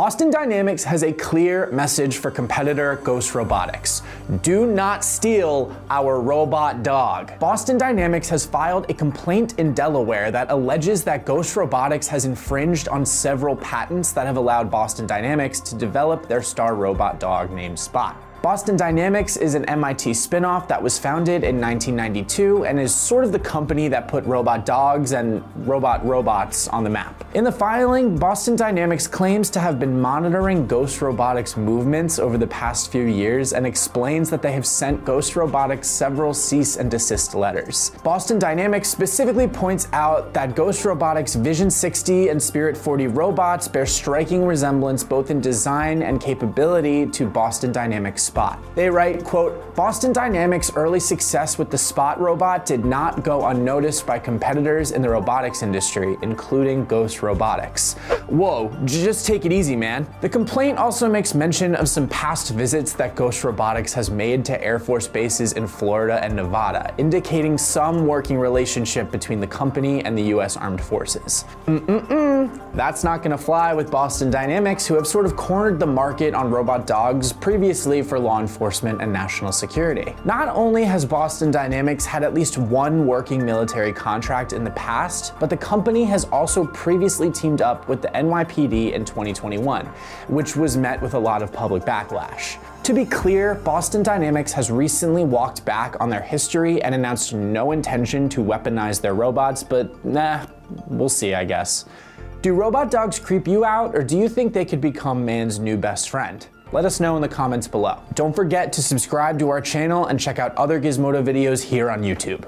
Boston Dynamics has a clear message for competitor Ghost Robotics. Do not steal our robot dog. Boston Dynamics has filed a complaint in Delaware that alleges that Ghost Robotics has infringed on several patents that have allowed Boston Dynamics to develop their star robot dog named Spot. Boston Dynamics is an MIT spinoff that was founded in 1992 and is sort of the company that put robot dogs and robot robots on the map. In the filing, Boston Dynamics claims to have been monitoring Ghost Robotics movements over the past few years and explains that they have sent Ghost Robotics several cease and desist letters. Boston Dynamics specifically points out that Ghost Robotics Vision 60 and Spirit 40 robots bear striking resemblance both in design and capability to Boston Dynamics Spot. They write, quote, Boston Dynamics' early success with the Spot robot did not go unnoticed by competitors in the robotics industry, including Ghost Robotics. Whoa, just take it easy, man. The complaint also makes mention of some past visits that Ghost Robotics has made to Air Force bases in Florida and Nevada, indicating some working relationship between the company and the US Armed Forces. Mm-mm-mm, that's not gonna fly with Boston Dynamics, who have sort of cornered the market on robot dogs previously for law enforcement and national security. Not only has Boston Dynamics had at least one working military contract in the past, but the company has also previously teamed up with the NYPD in 2021, which was met with a lot of public backlash. To be clear, Boston Dynamics has recently walked back on their history and announced no intention to weaponize their robots, but nah, we'll see, I guess. Do robot dogs creep you out, or do you think they could become man's new best friend? Let us know in the comments below. Don't forget to subscribe to our channel and check out other Gizmodo videos here on YouTube.